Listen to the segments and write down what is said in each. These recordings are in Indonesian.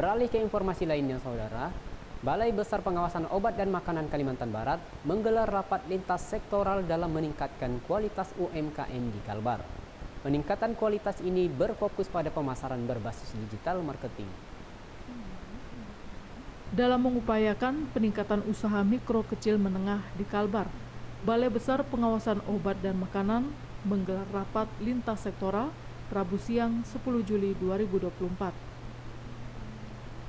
Beralih ke informasi lainnya, Saudara. Balai Besar Pengawasan Obat dan Makanan Kalimantan Barat menggelar rapat lintas sektoral dalam meningkatkan kualitas UMKM di Kalbar. Peningkatan kualitas ini berfokus pada pemasaran berbasis digital marketing. Dalam mengupayakan peningkatan usaha mikro kecil menengah di Kalbar, Balai Besar Pengawasan Obat dan Makanan menggelar rapat lintas sektoral Rabu siang 10 Juli 2024.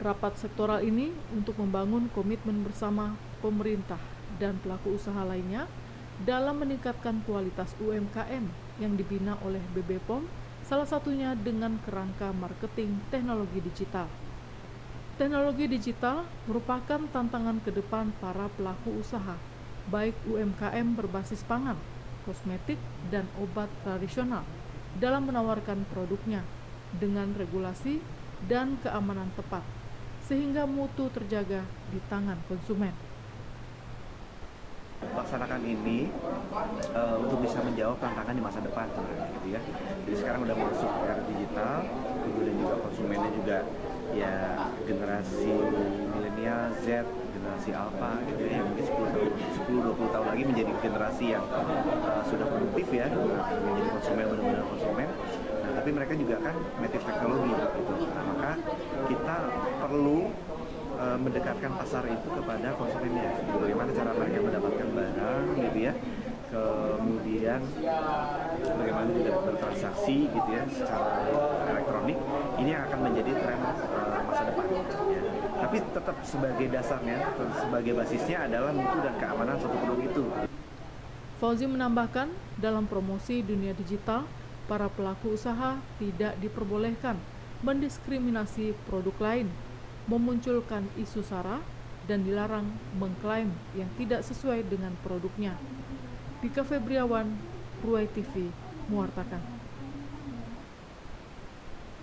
Rapat sektoral ini untuk membangun komitmen bersama pemerintah dan pelaku usaha lainnya dalam meningkatkan kualitas UMKM yang dibina oleh BB POM, salah satunya dengan kerangka marketing teknologi digital. Teknologi digital merupakan tantangan ke depan para pelaku usaha, baik UMKM berbasis pangan, kosmetik, dan obat tradisional dalam menawarkan produknya dengan regulasi dan keamanan tepat sehingga mutu terjaga di tangan konsumen. Laksanakan ini uh, untuk bisa menjawab tantangan di masa depan sebenarnya gitu ya. Jadi sekarang udah masuk era digital, kemudian juga konsumennya juga ya generasi milenial Z, generasi alpha gitu ya, mungkin 10 tahun, 10 20 tahun lagi menjadi generasi yang uh, sudah produktif ya, menjadi konsumen benar-benar konsumen. Nah, tapi mereka juga kan native teknologi gitu. Nah, maka kita perlu uh, mendekatkan pasar itu kepada konsumennya. Bagaimana cara mereka mendapatkan barang, gitu ya. Kemudian bagaimana juga bertransaksi, gitu ya, secara elektronik. Ini yang akan menjadi tren uh, masa depan. Ya. Tapi tetap sebagai dasarnya, sebagai basisnya adalah mutu dan keamanan suatu produk itu. Fauzi menambahkan, dalam promosi dunia digital, para pelaku usaha tidak diperbolehkan mendiskriminasi produk lain memunculkan isu sara dan dilarang mengklaim yang tidak sesuai dengan produknya. Dika Febriawan, Ruai TV, mewartakan.